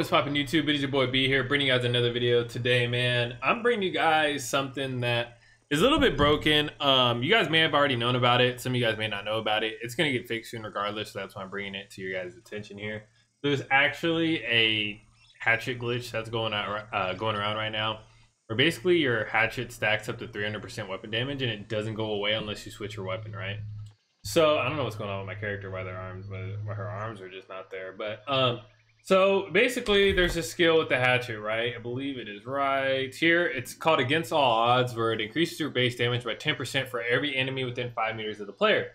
what is poppin' YouTube? It is your boy B here, bringing you guys another video today, man. I'm bringing you guys something that is a little bit broken. Um, you guys may have already known about it. Some of you guys may not know about it. It's gonna get fixed soon regardless, so that's why I'm bringing it to your guys' attention here. There's actually a hatchet glitch that's going out, uh, going around right now, where basically your hatchet stacks up to 300% weapon damage and it doesn't go away unless you switch your weapon, right? So I don't know what's going on with my character, why their arms, why her arms are just not there. But um, so basically, there's a skill with the hatchet, right? I believe it is right here. It's called Against All Odds, where it increases your base damage by 10% for every enemy within five meters of the player.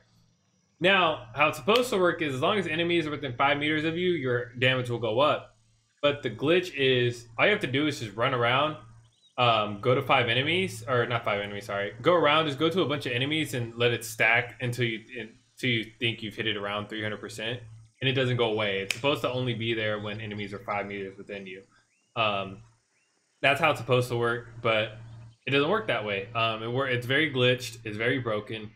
Now, how it's supposed to work is as long as enemies are within five meters of you, your damage will go up. But the glitch is all you have to do is just run around um, go to five enemies, or not five enemies, sorry. Go around, just go to a bunch of enemies and let it stack until you until you think you've hit it around 300%, and it doesn't go away. It's supposed to only be there when enemies are five meters within you. Um, that's how it's supposed to work, but it doesn't work that way. Um, it, it's very glitched, it's very broken,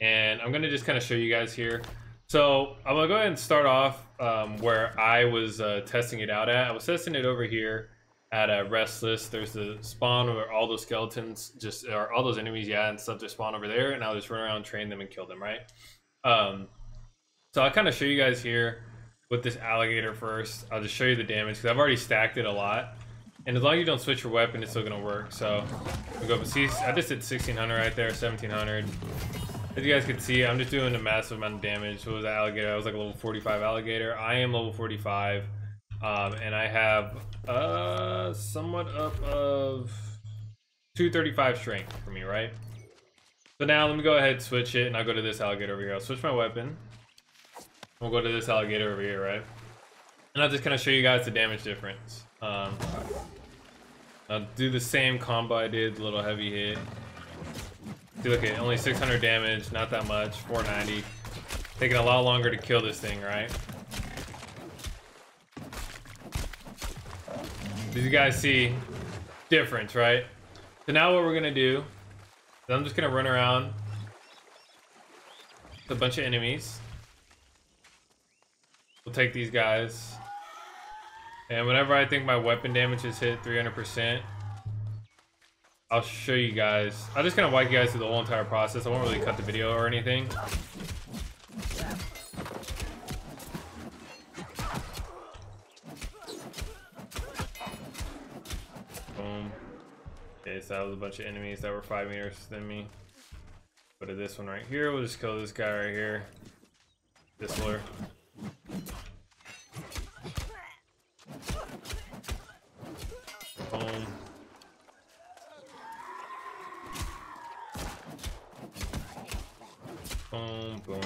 and I'm gonna just kind of show you guys here. So I'm gonna go ahead and start off um, where I was uh, testing it out at. I was testing it over here at a restless. There's the spawn where all those skeletons just or all those enemies, yeah, and stuff just spawn over there, and I'll just run around, train them, and kill them, right? Um, so I'll kind of show you guys here with this alligator first. I'll just show you the damage because I've already stacked it a lot. And as long as you don't switch your weapon, it's still gonna work. So we go. See, I just did 1600 right there, 1700. As you guys can see, I'm just doing a massive amount of damage. So it was alligator. I was like a level 45 alligator. I am level 45. Um, and I have uh, somewhat up of 235 strength for me, right? So now let me go ahead and switch it, and I'll go to this alligator over here. I'll switch my weapon. We'll go to this alligator over here, right? And I'll just kind of show you guys the damage difference. Um, I'll do the same combo I did, little heavy hit. See, look at only 600 damage, not that much, 490. Taking a lot longer to kill this thing, right? Did you guys see difference, right? So now what we're gonna do is I'm just gonna run around with a bunch of enemies. We'll take these guys. And whenever I think my weapon damage has hit 300%, I'll show you guys. I'm just gonna walk you guys through the whole entire process. I won't really cut the video or anything. Boom. Okay, so that was a bunch of enemies that were five meters than me. But this one right here. We'll just kill this guy right here. This lure. Boom. Boom, boom.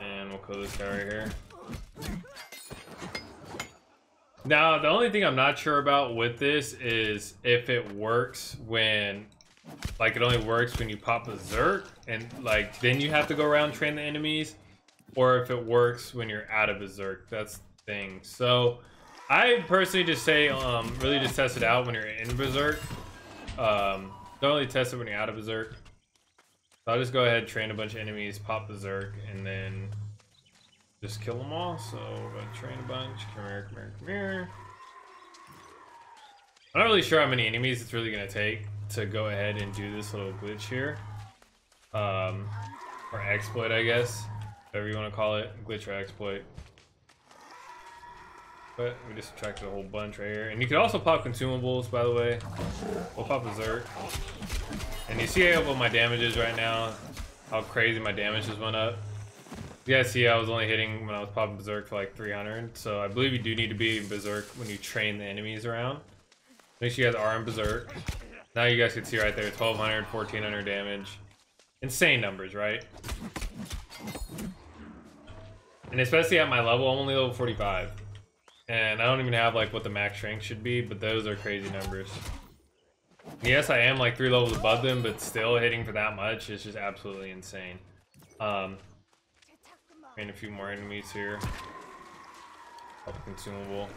And we'll kill this guy right here. Now, the only thing I'm not sure about with this is if it works when, like, it only works when you pop a Zerk, and, like, then you have to go around train the enemies, or if it works when you're out of Zerk. That's the thing. So, I personally just say, um, really just test it out when you're in Berserk. Um, don't really test it when you're out of Berserk. So I'll just go ahead, train a bunch of enemies, pop the Zerk, and then just kill them all. So we're gonna train a bunch. Come here, come here, come here. I'm not really sure how many enemies it's really gonna take to go ahead and do this little glitch here. Um, or exploit, I guess. Whatever you want to call it. Glitch or exploit. But we just subtracted a whole bunch right here. And you can also pop consumables, by the way. We'll pop a Zerk. And you see how what my damage is right now. How crazy my damage just went up. Guys see I was only hitting when I was popping Berserk for like 300. So I believe you do need to be Berserk when you train the enemies around. Make sure you guys are in Berserk. Now you guys can see right there, 1200, 1400 damage. Insane numbers, right? And especially at my level, I'm only level 45. And I don't even have like what the max strength should be, but those are crazy numbers. Yes, I am like three levels above them, but still hitting for that much is just absolutely insane. Um, and a few more enemies here. Consumable.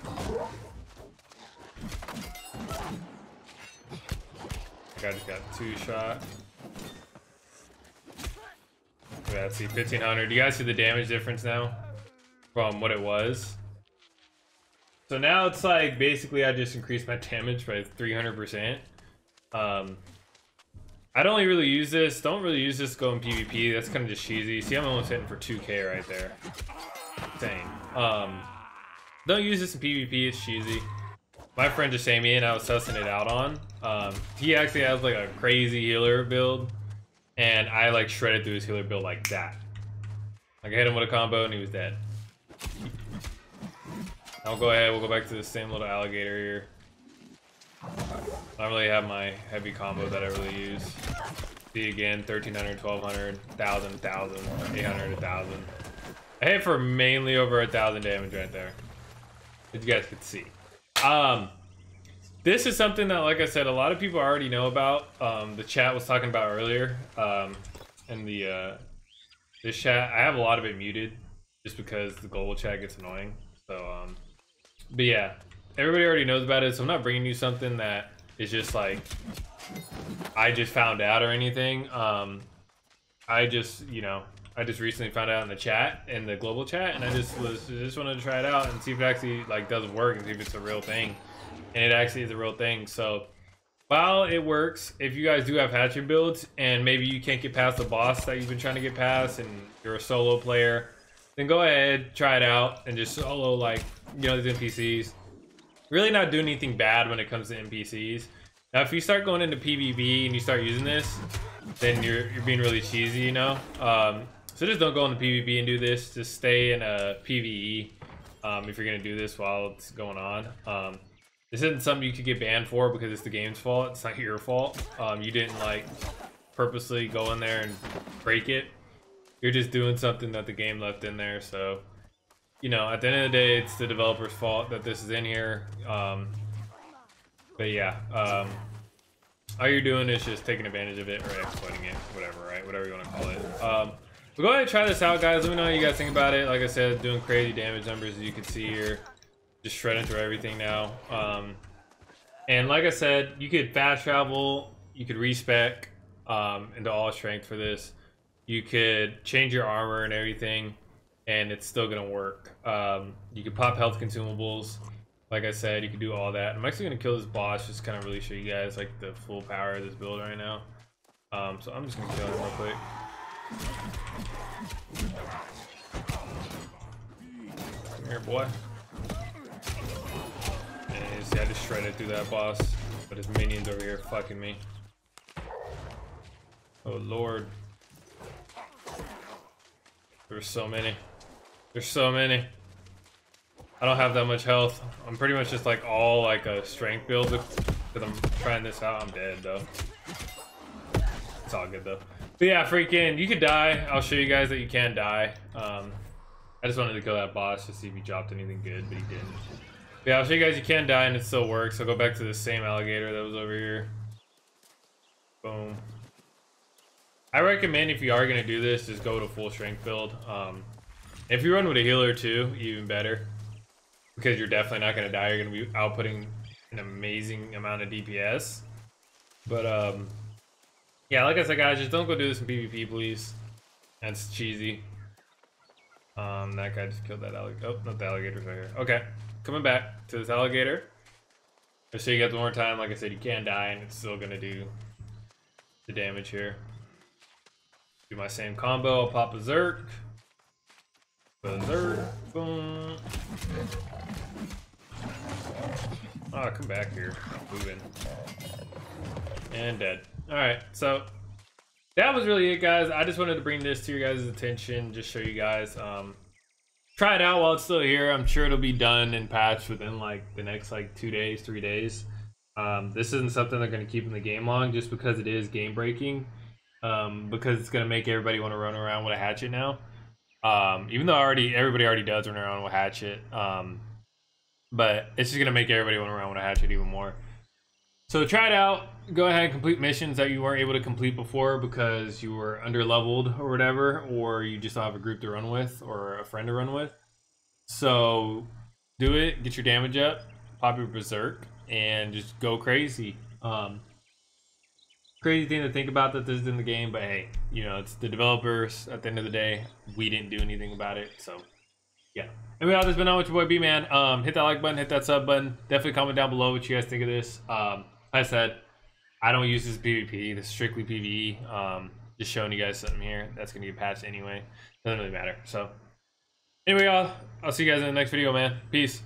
I just got two shot. Let's see, 1500. Do you guys see the damage difference now from what it was? So now it's like basically I just increased my damage by 300%. Um, I don't really use this. Don't really use this going PvP. That's kind of just cheesy. See, I'm almost hitting for 2k right there. Dang. Um, don't use this in PvP. It's cheesy. My friend and I was sussing it out on. Um, he actually has like a crazy healer build, and I like shredded through his healer build like that. Like I hit him with a combo and he was dead. I'll go ahead. We'll go back to the same little alligator here. I don't really have my heavy combo that I really use. See again, 1300, 1200, 1000, 1000, 800, 1000. I hit for mainly over a thousand damage right there. As you guys can see. Um, this is something that, like I said, a lot of people already know about. Um, the chat was talking about earlier. Um, in the uh, this chat, I have a lot of it muted just because the global chat gets annoying. So, um, but yeah, everybody already knows about it. So I'm not bringing you something that is just like I just found out or anything. Um, I just, you know, I just recently found out in the chat, in the global chat, and I just was just wanted to try it out and see if it actually like does work and see if it's a real thing. And it actually is a real thing. So while it works, if you guys do have hatchet builds and maybe you can't get past the boss that you've been trying to get past and you're a solo player, then go ahead, try it out, and just solo like you know these NPCs. Really not doing anything bad when it comes to NPCs. Now, if you start going into PvP and you start using this, then you're you're being really cheesy, you know. Um, so just don't go into PvP and do this. Just stay in a PVE um, if you're gonna do this while it's going on. Um, this isn't something you could get banned for because it's the game's fault. It's not your fault. Um, you didn't like purposely go in there and break it. You're just doing something that the game left in there. So, you know, at the end of the day, it's the developer's fault that this is in here. Um, but yeah, um, all you're doing is just taking advantage of it or exploiting it, whatever, right? Whatever you want to call it. Um, but go ahead and try this out, guys. Let me know what you guys think about it. Like I said, doing crazy damage numbers, as you can see here. Just shredding through everything now. Um, and like I said, you could fast travel, you could respec um, into all strength for this. You could change your armor and everything, and it's still gonna work. Um, you can pop health consumables. Like I said, you can do all that. I'm actually gonna kill this boss, just kind of really show you guys like the full power of this build right now. Um, so I'm just gonna kill him real quick. Come here, boy. And see, I just shredded through that boss, but his minions over here fucking me. Oh lord. There's so many. There's so many. I don't have that much health. I'm pretty much just like all like a strength build because I'm trying this out. I'm dead though. It's all good though. But yeah, freaking, you could die. I'll show you guys that you can die. Um, I just wanted to kill that boss to see if he dropped anything good, but he didn't. But yeah, I'll show you guys you can die and it still works. I'll go back to the same alligator that was over here. Boom. I recommend if you are going to do this, just go to full strength build. Um, if you run with a healer too, even better. Because you're definitely not going to die. You're going to be outputting an amazing amount of DPS. But, um, yeah, like I said, guys, just don't go do this in PvP, please. That's cheesy. Um, that guy just killed that alligator. Oh, not the alligator's right here. Okay, coming back to this alligator. Just so you guys one more time, like I said, you can die and it's still gonna do the damage here. Do my same combo, I'll pop a Zerk. Berserk, boom. Oh, come back here. Moving. And dead. Alright, so that was really it, guys. I just wanted to bring this to your guys' attention, just show you guys. Um, try it out while it's still here. I'm sure it'll be done and patched within like the next like two days, three days. Um, this isn't something they're going to keep in the game long just because it is game breaking. Um, because it's going to make everybody want to run around with a hatchet now. Um, even though already everybody already does run around with hatchet. Um, but it's just to make everybody run around with a hatchet even more. So try it out. Go ahead and complete missions that you weren't able to complete before because you were under leveled or whatever, or you just don't have a group to run with or a friend to run with. So do it, get your damage up, pop your berserk, and just go crazy. Um, crazy thing to think about that this is in the game, but hey, you know, it's the developers at the end of the day. We didn't do anything about it, so yeah. Anyway, all this been on with your boy B man. Um, hit that like button, hit that sub button. Definitely comment down below what you guys think of this. Um, like I said, I don't use this PvP. This is strictly PvE. Um, just showing you guys something here that's gonna get patched anyway. Doesn't really matter. So anyway, y'all, I'll see you guys in the next video, man. Peace.